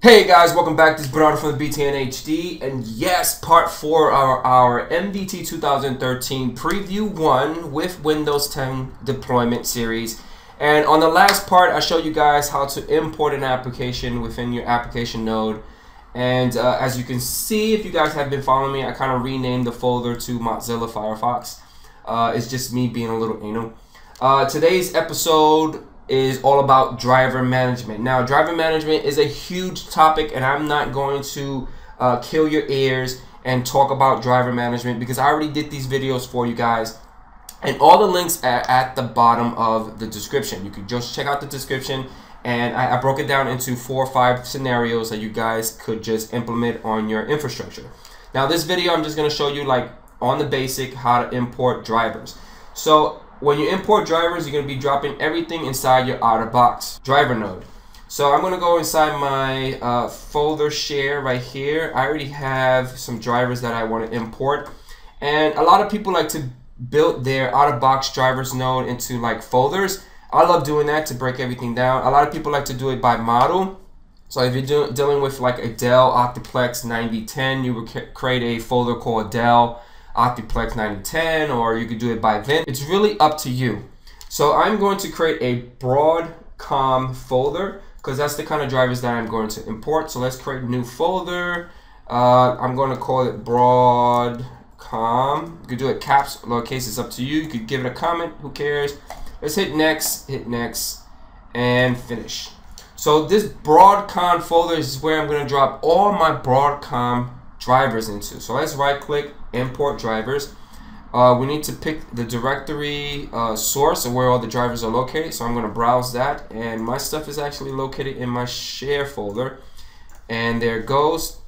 Hey guys, welcome back. This is Bernardo from the BTN HD, and yes, part four of our MDT 2013 Preview 1 with Windows 10 deployment series. And on the last part, I showed you guys how to import an application within your application node. And uh, as you can see, if you guys have been following me, I kind of renamed the folder to Mozilla Firefox. Uh, it's just me being a little anal. Uh, today's episode is all about driver management. Now, driver management is a huge topic, and I'm not going to uh, kill your ears and talk about driver management because I already did these videos for you guys. And all the links are at the bottom of the description. You can just check out the description. And I, I broke it down into four or five scenarios that you guys could just implement on your infrastructure. Now, this video, I'm just going to show you like on the basic how to import drivers. So when you import drivers, you're going to be dropping everything inside your out-of-box driver node. So I'm going to go inside my uh, folder share right here. I already have some drivers that I want to import. And a lot of people like to build their out-of-box drivers node into like folders. I love doing that to break everything down. A lot of people like to do it by model. So if you're do dealing with like a Dell Optiplex 9010, you would create a folder called Dell Optiplex 9010 or you could do it by VIN. It's really up to you. So I'm going to create a Broadcom folder because that's the kind of drivers that I'm going to import. So let's create a new folder. Uh, I'm going to call it Broadcom. You could do it caps, lowercase, it's up to you. You could give it a comment, who cares. Let's hit next, hit next, and finish. So this Broadcom folder is where I'm going to drop all my Broadcom drivers into. So let's right click, import drivers. Uh, we need to pick the directory uh, source of where all the drivers are located. So I'm going to browse that. And my stuff is actually located in my share folder. And there goes.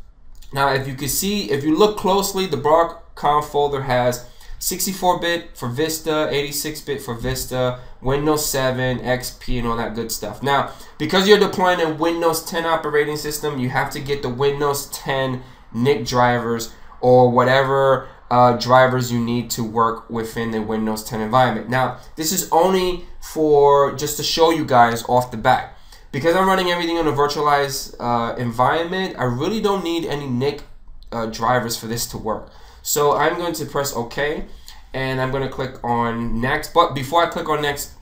Now, if you can see, if you look closely, the Broadcom folder has 64-bit for Vista, 86-bit for Vista, Windows 7, XP, and all that good stuff. Now, because you're deploying a Windows 10 operating system, you have to get the Windows 10 NIC drivers or whatever uh, drivers you need to work within the Windows 10 environment. Now, this is only for just to show you guys off the bat. Because I'm running everything on a virtualized uh, environment, I really don't need any NIC uh, drivers for this to work. So I'm going to press OK, and I'm going to click on Next. But before I click on Next,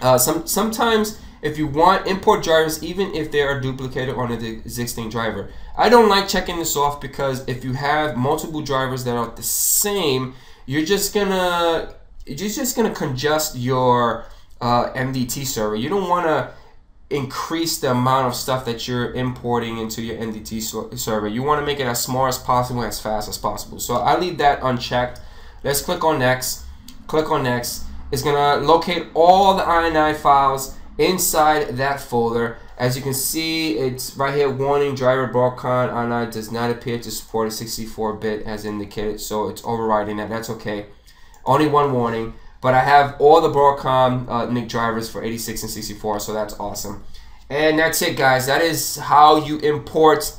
uh, some sometimes if you want import drivers, even if they are duplicated on an existing driver. I don't like checking this off because if you have multiple drivers that are the same, you're just gonna you're just gonna congest your uh, MDT server. You don't want to increase the amount of stuff that you're importing into your MDT server. You want to make it as small as possible, as fast as possible. So I leave that unchecked. Let's click on next. Click on next. It's gonna locate all the INI files inside that folder. As you can see, it's right here, warning driver Broadcom INI does not appear to support a 64-bit as indicated, so it's overriding that. That's okay. Only one warning, but I have all the Broadcom uh, NIC drivers for 86 and 64, so that's awesome. And that's it, guys. That is how you import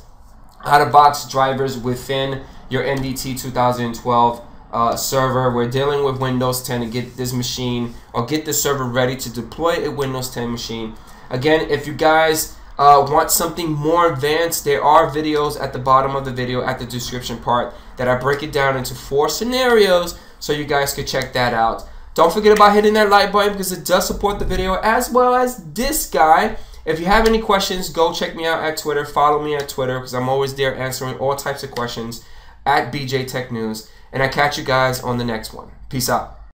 out-of-box drivers within your MDT 2012 uh, server. We're dealing with Windows 10 to get this machine or get the server ready to deploy a Windows 10 machine. Again, if you guys uh, want something more advanced, there are videos at the bottom of the video at the description part that I break it down into four scenarios so you guys could check that out. Don't forget about hitting that like button because it does support the video as well as this guy. If you have any questions, go check me out at Twitter. Follow me at Twitter because I'm always there answering all types of questions at BJ Tech News. And I catch you guys on the next one. Peace out.